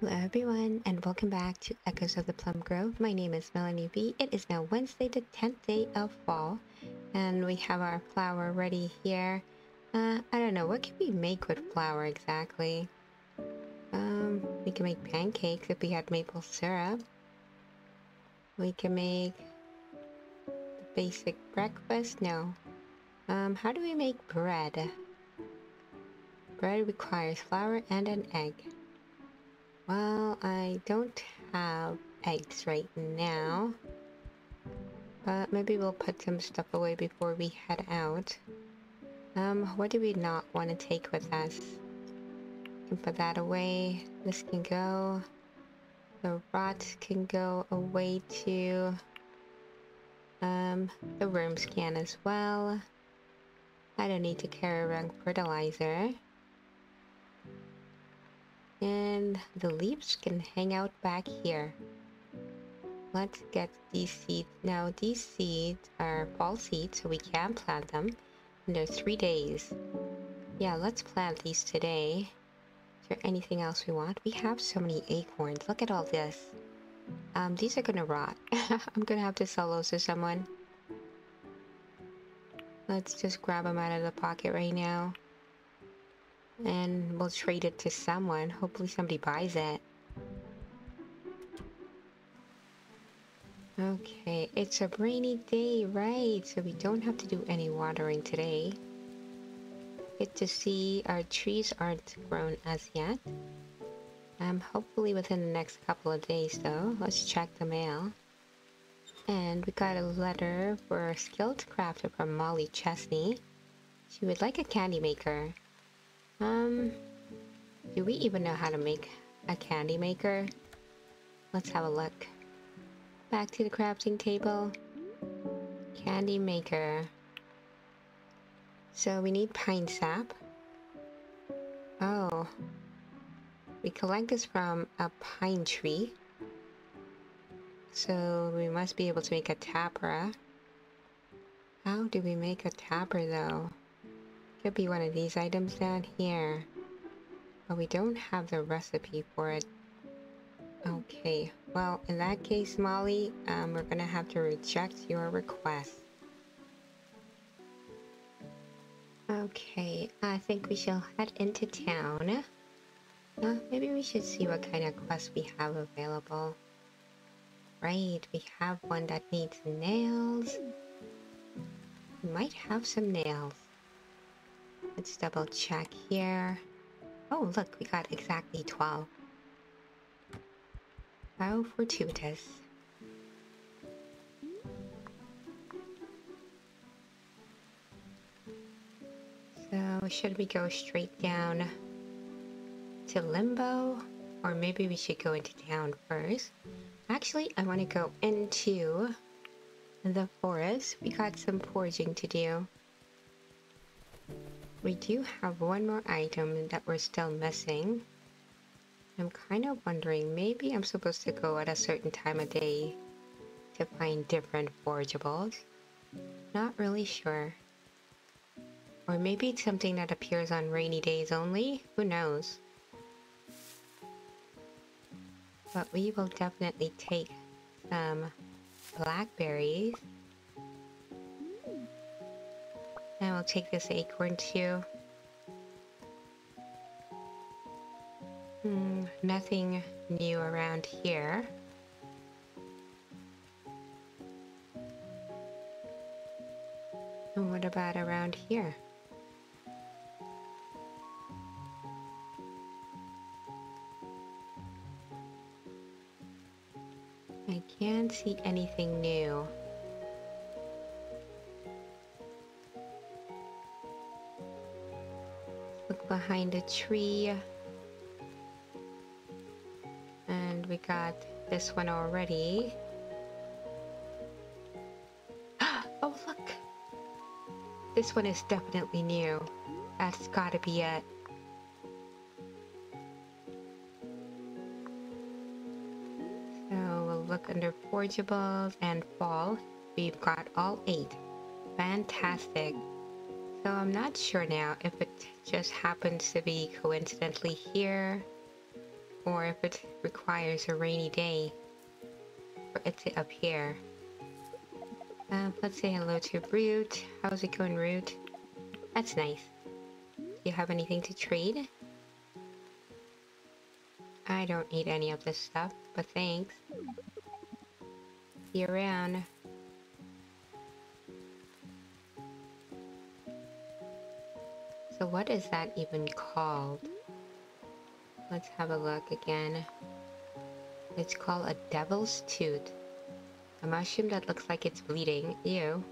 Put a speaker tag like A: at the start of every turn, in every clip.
A: Hello everyone and welcome back to Echoes of the Plum Grove. My name is Melanie B. It is now Wednesday the 10th day of fall and we have our flour ready here. Uh, I don't know, what can we make with flour exactly? Um, we can make pancakes if we had maple syrup. We can make the basic breakfast. No. Um, how do we make bread? Bread requires flour and an egg. Well, I don't have eggs right now. But maybe we'll put some stuff away before we head out. Um, what do we not want to take with us? Put that away. This can go. The rot can go away too. Um, the worm can as well. I don't need to carry around fertilizer. And the leaves can hang out back here. Let's get these seeds. Now these seeds are fall seeds, so we can plant them. They're three days. Yeah, let's plant these today. Is there anything else we want? We have so many acorns. Look at all this. Um, these are gonna rot. I'm gonna have to sell those to someone. Let's just grab them out of the pocket right now and we'll trade it to someone. Hopefully somebody buys it. Okay, it's a rainy day, right? So we don't have to do any watering today. Good to see our trees aren't grown as yet. Um, hopefully within the next couple of days though. Let's check the mail. And we got a letter for a skilled crafter from Molly Chesney. She would like a candy maker. Um, do we even know how to make a candy maker? Let's have a look. Back to the crafting table. Candy maker. So we need pine sap. Oh. We collect this from a pine tree. So we must be able to make a tapper. How do we make a tapper though? Could be one of these items down here. But we don't have the recipe for it. Okay, well, in that case, Molly, um, we're gonna have to reject your request. Okay, I think we shall head into town. Uh, maybe we should see what kind of quests we have available. Right, we have one that needs nails. We might have some nails. Let's double check here. Oh, look, we got exactly 12. How fortuitous. So, should we go straight down to Limbo? Or maybe we should go into town first. Actually, I want to go into the forest. We got some foraging to do. We do have one more item that we're still missing. I'm kind of wondering, maybe I'm supposed to go at a certain time of day to find different forageables. Not really sure. Or maybe it's something that appears on rainy days only? Who knows? But we will definitely take some blackberries And we'll take this acorn too. Hmm, nothing new around here. And what about around here? I can't see anything new. Behind a tree. And we got this one already. oh, look! This one is definitely new. That's gotta be it. So we'll look under forageables and fall. We've got all eight. Fantastic. So I'm not sure now if it just happens to be coincidentally here or if it requires a rainy day for it to appear. Uh, let's say hello to Root. How's it going, Root? That's nice. Do you have anything to trade? I don't need any of this stuff, but thanks. See you around. So what is that even called? Let's have a look again. It's called a devil's tooth. A mushroom that looks like it's bleeding. Ew.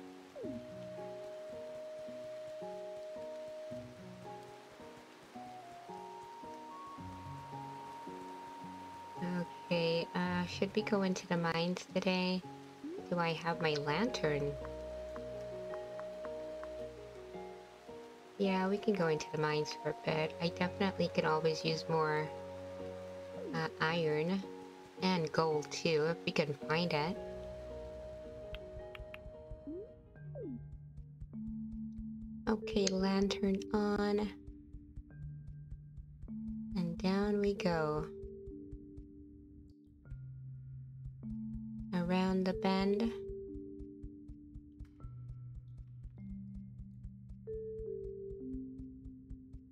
A: Okay, uh, should we go into the mines today? Do I have my lantern? Yeah, we can go into the mines for a bit. I definitely could always use more uh, iron and gold too, if we can find it. Okay, lantern on. And down we go. Around the bend.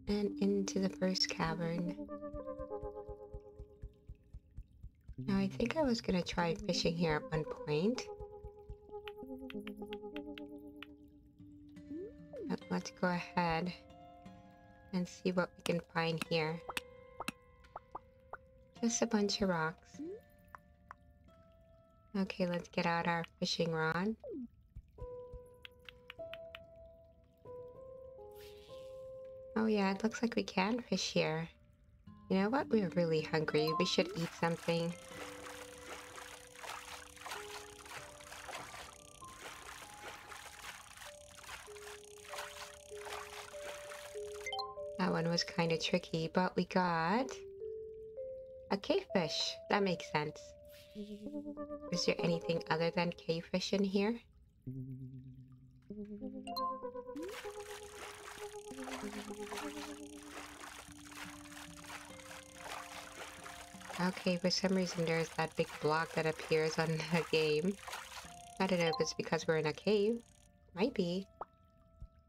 A: And into the first cavern. Now I think I was gonna try fishing here at one point. But let's go ahead and see what we can find here. Just a bunch of rocks. Okay, let's get out our fishing rod. Oh yeah, it looks like we can fish here. You know what? We're really hungry. We should eat something. That one was kind of tricky, but we got a cavefish. That makes sense. Is there anything other than cavefish in here? Okay, for some reason there's that big block that appears on the game. I don't know if it's because we're in a cave. Might be.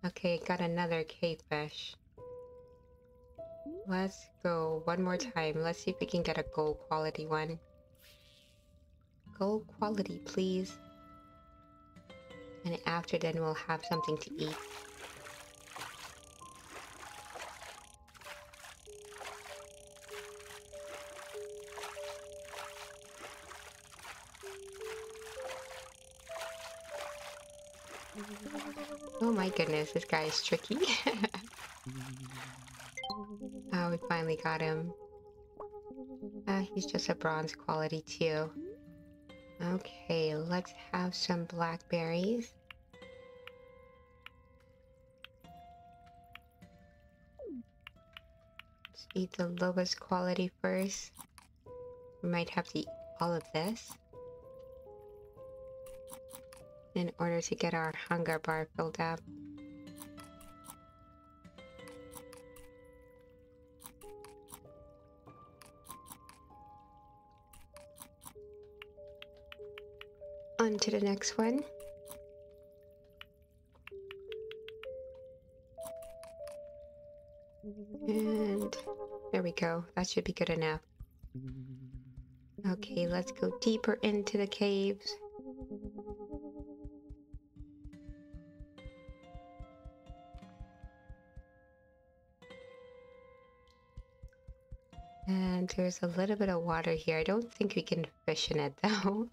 A: Okay, got another cave fish. Let's go one more time. Let's see if we can get a gold quality one. Gold quality, please. And after then we'll have something to eat. Oh my goodness, this guy is tricky. oh, we finally got him. Uh, he's just a bronze quality too. Okay, let's have some blackberries. Let's eat the lowest quality first. We might have to eat all of this in order to get our hunger bar filled up. On to the next one. And there we go. That should be good enough. Okay, let's go deeper into the caves. And there's a little bit of water here. I don't think we can fish in it though.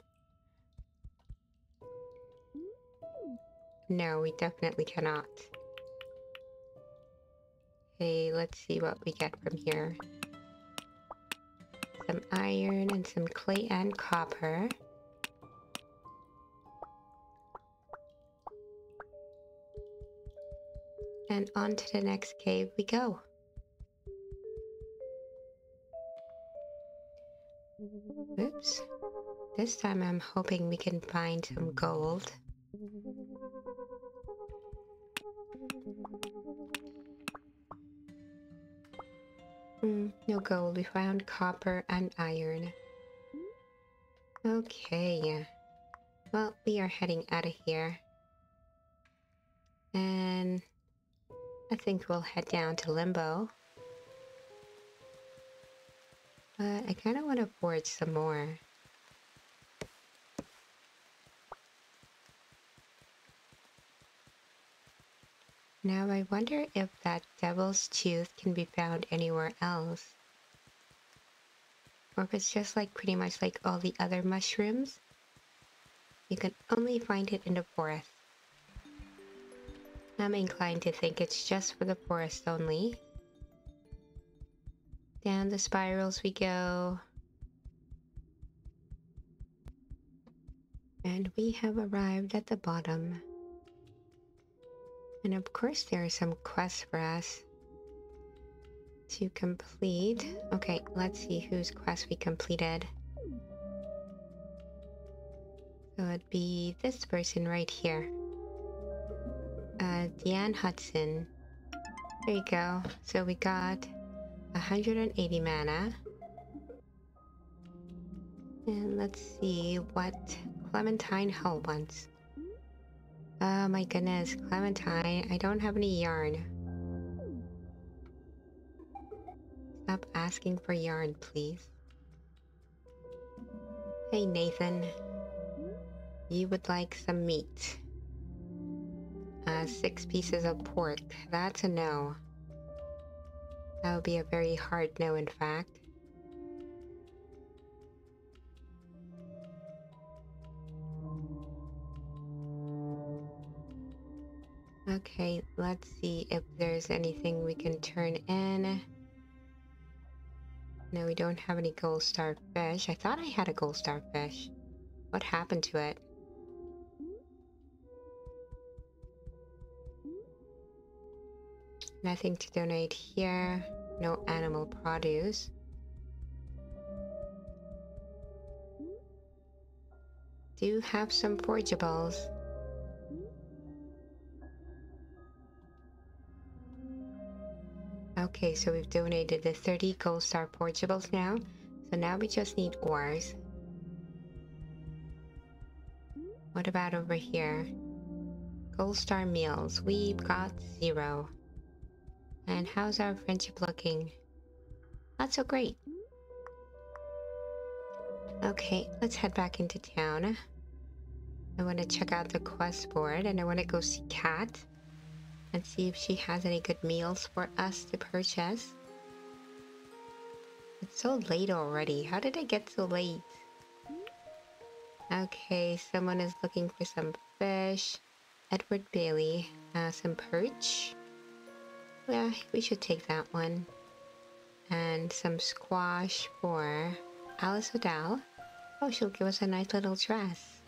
A: no, we definitely cannot. Okay, let's see what we get from here. Some iron and some clay and copper. And on to the next cave we go. This time I'm hoping we can find some gold. Hmm, no gold. We found copper and iron. Okay. Well, we are heading out of here. And I think we'll head down to Limbo. But I kind of want to forge some more. Now I wonder if that devil's tooth can be found anywhere else. Or if it's just like pretty much like all the other mushrooms. You can only find it in the forest. I'm inclined to think it's just for the forest only. Down the spirals we go. And we have arrived at the bottom. And of course there are some quests for us to complete. Okay, let's see whose quest we completed. So it'd be this person right here. Uh, Deanne Hudson. There you go. So we got 180 mana. And let's see what Clementine Hull wants. Oh my goodness, Clementine, I don't have any yarn. Stop asking for yarn, please. Hey Nathan, you would like some meat. Uh, six pieces of pork. That's a no. That would be a very hard no, in fact. Okay, let's see if there's anything we can turn in. No, we don't have any gold star fish. I thought I had a gold star fish. What happened to it? Nothing to donate here. No animal produce. Do you have some forageables. Okay, so we've donated the 30 gold star forageables now. So now we just need ores. What about over here? Gold star meals. We've got zero. And how's our friendship looking? Not so great. Okay, let's head back into town. I want to check out the quest board and I want to go see Kat and see if she has any good meals for us to purchase. It's so late already. How did I get so late? Okay, someone is looking for some fish. Edward Bailey, uh, some perch. Yeah, we should take that one. And some squash for Alice O'Dell. Oh, she'll give us a nice little dress.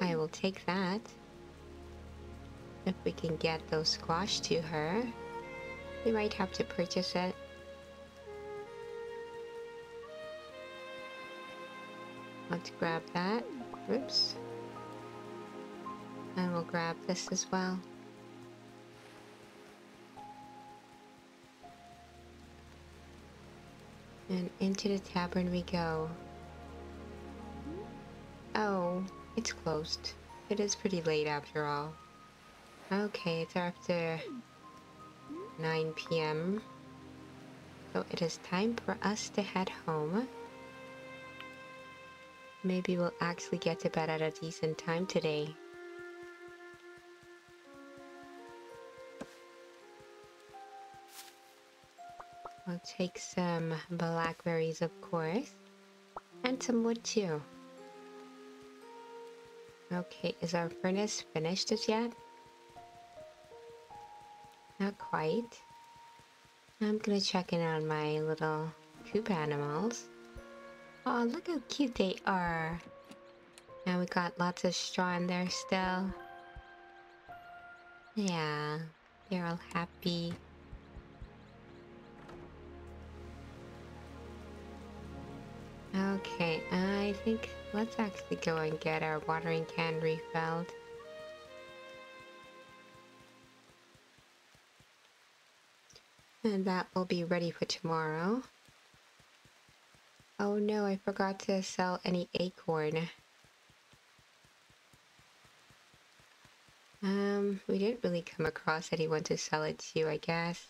A: I will take that. If we can get those squash to her, we might have to purchase it. Let's grab that. Oops. And we'll grab this as well. And into the tavern we go. Oh, it's closed. It is pretty late after all. Okay, it's after 9 p.m. So it is time for us to head home. Maybe we'll actually get to bed at a decent time today. I'll take some blackberries, of course. And some wood too. Okay, is our furnace finished as yet? Not quite. I'm gonna check in on my little coop animals. Oh, look how cute they are. And we got lots of straw in there still. Yeah, they're all happy. Okay, I think let's actually go and get our watering can refilled. And that will be ready for tomorrow. Oh no, I forgot to sell any acorn. Um, we didn't really come across anyone to sell it to, I guess.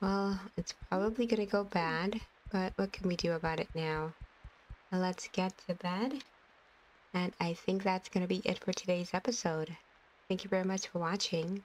A: Well, it's probably gonna go bad, but what can we do about it now? let's get to bed. And I think that's gonna be it for today's episode. Thank you very much for watching.